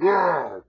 Ah!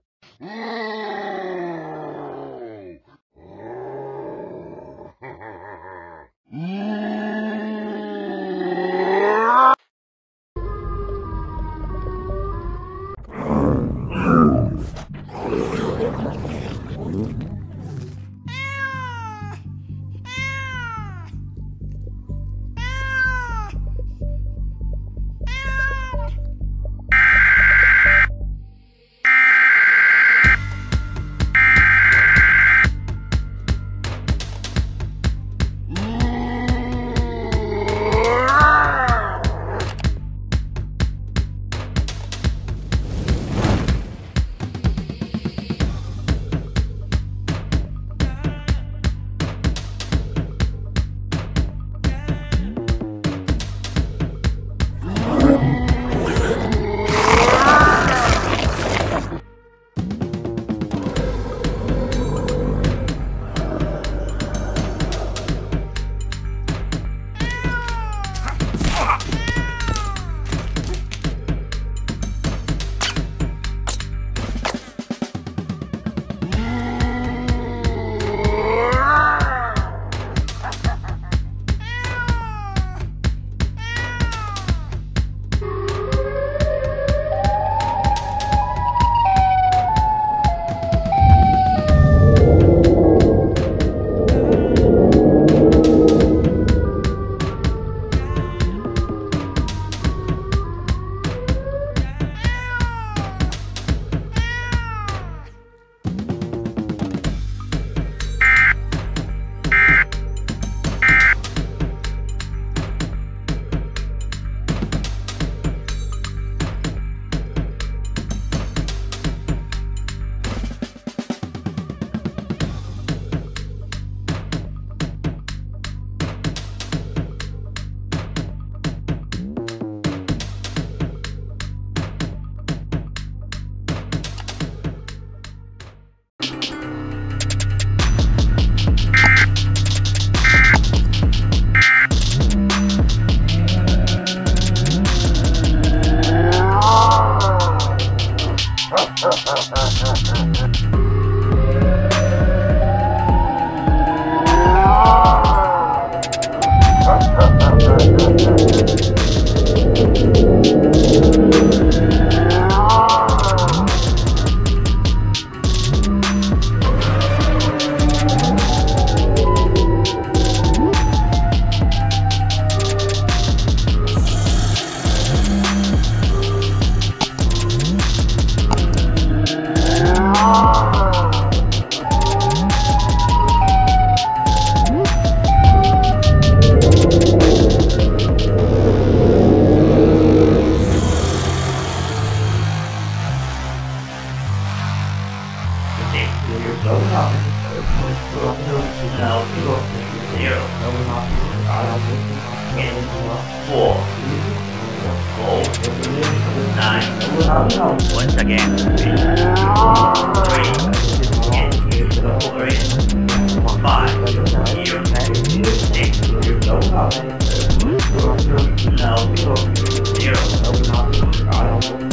Zero,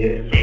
Zero.